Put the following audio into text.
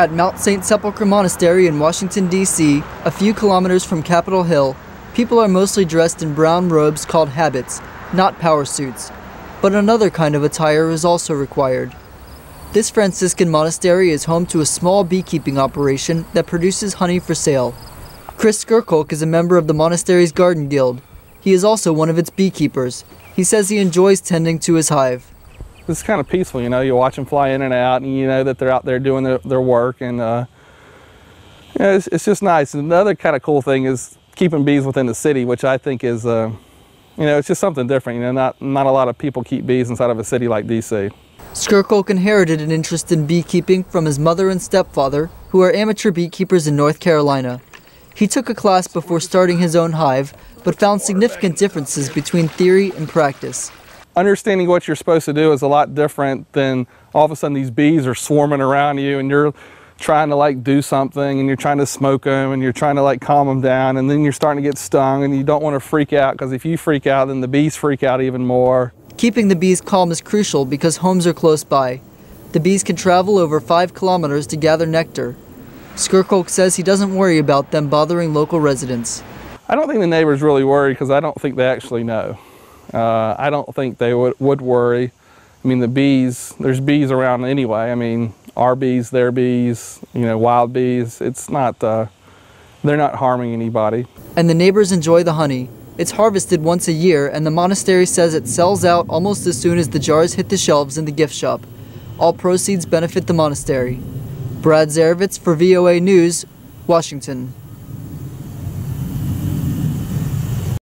At Mount St. Sepulchre Monastery in Washington, D.C., a few kilometers from Capitol Hill, people are mostly dressed in brown robes called habits, not power suits. But another kind of attire is also required. This Franciscan monastery is home to a small beekeeping operation that produces honey for sale. Chris Skirkolk is a member of the monastery's garden guild. He is also one of its beekeepers. He says he enjoys tending to his hive. It's kind of peaceful, you know. You watch them fly in and out, and you know that they're out there doing their, their work, and uh, it's, it's just nice. And another kind of cool thing is keeping bees within the city, which I think is, uh, you know, it's just something different. You know, not not a lot of people keep bees inside of a city like DC. Skirkolk inherited an interest in beekeeping from his mother and stepfather, who are amateur beekeepers in North Carolina. He took a class before starting his own hive, but found significant differences between theory and practice. Understanding what you're supposed to do is a lot different than all of a sudden these bees are swarming around you and you're trying to like do something and you're trying to smoke them and you're trying to like calm them down and then you're starting to get stung and you don't want to freak out because if you freak out then the bees freak out even more. Keeping the bees calm is crucial because homes are close by. The bees can travel over 5 kilometers to gather nectar. Skirkolk says he doesn't worry about them bothering local residents. I don't think the neighbors really worry because I don't think they actually know. Uh, I don't think they would, would worry. I mean, the bees, there's bees around anyway. I mean, our bees, their bees, you know, wild bees. It's not, uh, they're not harming anybody. And the neighbors enjoy the honey. It's harvested once a year, and the monastery says it sells out almost as soon as the jars hit the shelves in the gift shop. All proceeds benefit the monastery. Brad Zerivitz for VOA News, Washington.